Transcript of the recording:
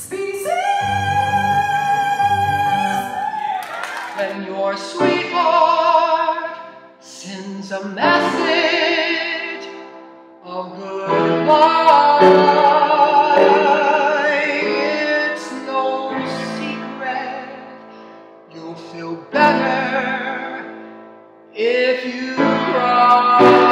Speedy. When your sweetheart sends a message of goodbye, it's no secret you'll feel better if you cry.